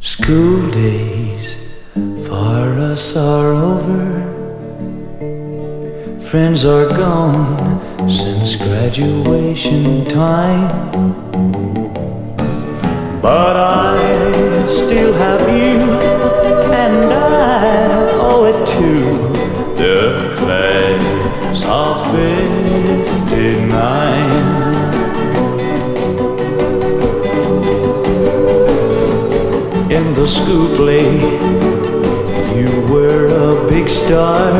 School days for us are over. Friends are gone since graduation time. But I still have you, and I owe it to the class of 59. The school play, you were a big star,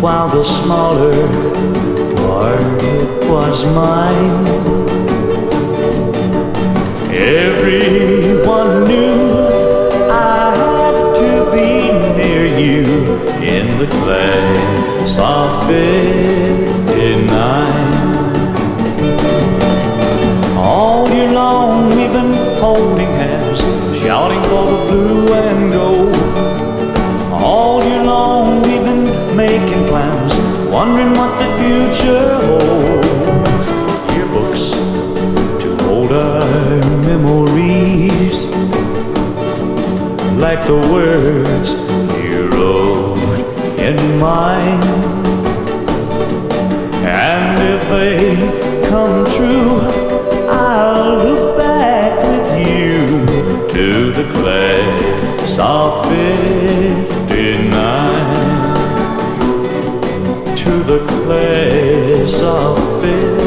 while the smaller part was mine. Everyone knew I had to be near you in the class of 59. All year long we've been holding hands, shouting for the blue and gold. All year long we've been making plans, wondering what the future holds. Yearbooks to hold our memories, like the words you wrote in mine. And if they come true, to the class of 59. To the class of 59.